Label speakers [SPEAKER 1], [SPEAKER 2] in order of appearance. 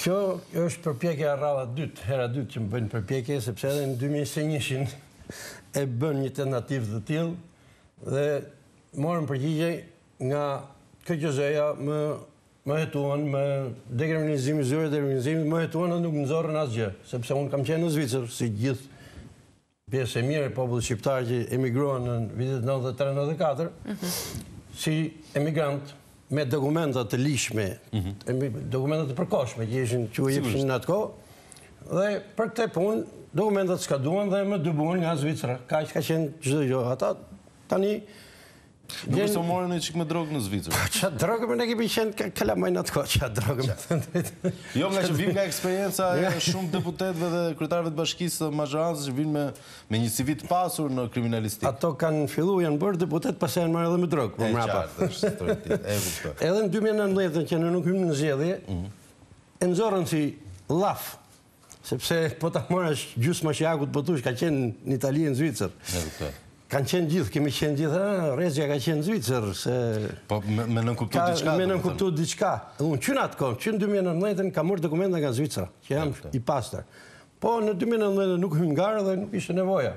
[SPEAKER 1] Kjo është përpjekja e radha e dytë, hera e dytë që më bëjnë përpjekje, sepse edhe në dy mijë e njëzet e njëshin e bënë një tentativë të tillë dhe morën përgjigje nga KQZ-ja, më më hetuan, më dekriminalizimi, zyrët e dekriminalizimit më hetuan dhe nuk nxorën asgjë, sepse unë kam qenë në Zvicër, si gjithë pjesë e mirë e popullit shqiptar që emigruan në vitet nëntëdhjetë e tre nëntëdhjetë e katër, si emigrant me dokumenta të ligjshme, dokumenta të përkohshme që ishin që u jepshin në atë kohë, dhe për këtë punë dokumentat skaduan dhe më dëbuan nga Zvicra. Kaq ka qenë çdo gjë. Ata tani
[SPEAKER 2] Nuk është u more një çikë me drogë në Zvicër.
[SPEAKER 1] Po, ça droge, ne kemi qenë kalamaj në atë kohë, ça droge me të ndrit.
[SPEAKER 2] Jo, ngaqë vijmë nga eksperienca e shumë deputetëve dhe kryetarëve të bashkisë të mazhorancës që vijnë me një CV të pasur në kriminalistikë.
[SPEAKER 1] Ato kanë fillu, janë bërë deputetë, pastaj janë marrë edhe me drogë. Po
[SPEAKER 2] e qartë, është të rëtit, e kuptoj.
[SPEAKER 1] Edhe në 2019, që ne nuk hymë në zgjedhje, mhm. e nxorën si llaf, Sepse po ta marrësh gjysma e Shijakut po thush ka qenë në Itali e në Zvicër.
[SPEAKER 2] E kuptoj.
[SPEAKER 1] Kanë qenë gjithë, kemi qenë gjithë, ah, Rrezja ka qenë në Zvicër, se...
[SPEAKER 2] Po me, me nënkuptu
[SPEAKER 1] ka,
[SPEAKER 2] diçka?
[SPEAKER 1] Me nënkuptu diçka. Unë që në atë kohë, që në 2019 kam marrë dokumenta nga Zvicra, që jam i pastër. Po në 2019 nuk hymë në garë dhe nuk ishte nevoja.